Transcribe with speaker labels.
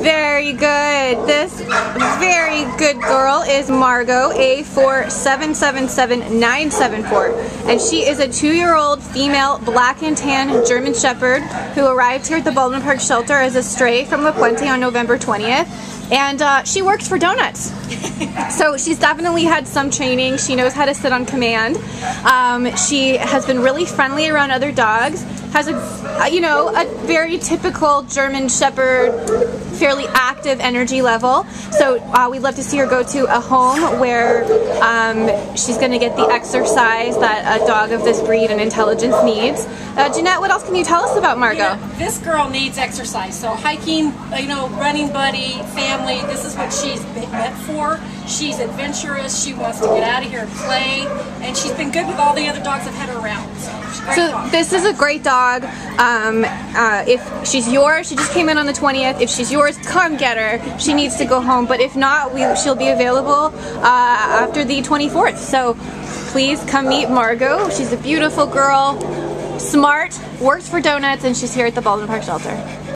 Speaker 1: Very good. This very good girl is Margot A4777974 and she is a two-year-old female black and tan German Shepherd who arrived here at the Baldwin Park shelter as a stray from La Puente on November 20th and uh, she works for Donuts. so she's definitely had some training. She knows how to sit on command. Um, she has been really friendly around other dogs. Has a, you know, a very typical German Shepherd, fairly active energy level. So uh, we'd love to see her go to a home where um, she's going to get the exercise that a dog of this breed and intelligence needs. Uh, Jeanette, what else can you tell us about Margot?
Speaker 2: Yeah, this girl needs exercise. So hiking, you know, running buddy, family, this is what she's meant for. She's adventurous. She wants to get out of here and play. And she's been good with all the other dogs I've had her around. So,
Speaker 1: so this is a great dog. Um, uh, if she's yours, she just came in on the 20th. If she's yours, come get her. She needs to go home. But if not, we, she'll be available uh, after the 24th. So please come meet Margot. She's a beautiful girl, smart, works for donuts, and she's here at the Baldwin Park Shelter.